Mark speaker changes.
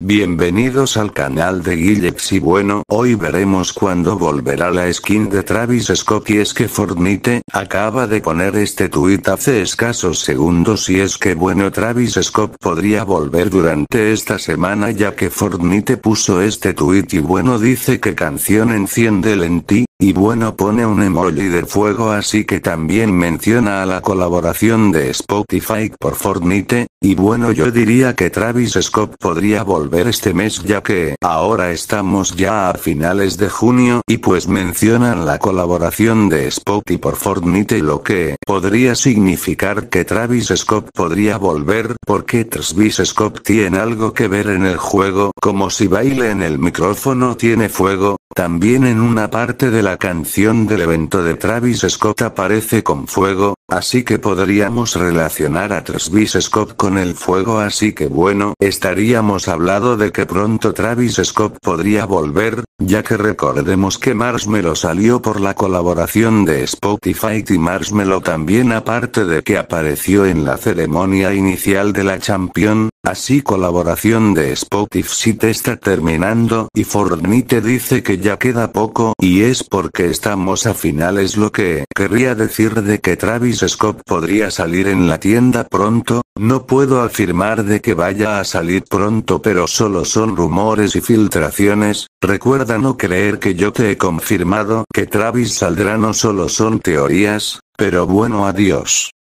Speaker 1: Bienvenidos al canal de Guillex y bueno, hoy veremos cuándo volverá la skin de Travis Scott. Y es que Fortnite, acaba de poner este tweet hace escasos segundos. Y es que bueno Travis Scott podría volver durante esta semana ya que Fortnite puso este tweet y bueno dice que canción enciende el ti, y bueno pone un emoji de fuego así que también menciona a la colaboración de Spotify por Fortnite, y bueno yo diría que Travis Scott podría volver este mes ya que ahora estamos ya a finales de junio y pues mencionan la colaboración de Spotify por Fortnite lo que podría significar que Travis Scott podría volver porque Travis Scott tiene algo que ver en el juego como si baile en el micrófono tiene fuego, también en una parte de la canción del evento de Travis Scott aparece con fuego, así que podríamos relacionar a Travis Scott con el fuego así que bueno, estaríamos hablando de que pronto Travis Scott podría volver, ya que recordemos que Marshmello salió por la colaboración de Spotify y Marshmello también aparte de que apareció en la ceremonia inicial de la Champion, así colaboración de Spotify te está terminando y Fortnite dice que ya queda poco y es porque estamos a finales lo que querría decir de que Travis Scott podría salir en la tienda pronto, no puedo afirmar de que vaya a salir pronto pero solo son rumores y filtraciones, recuerda no creer que yo te he confirmado que Travis saldrá no solo son teorías, pero bueno adiós.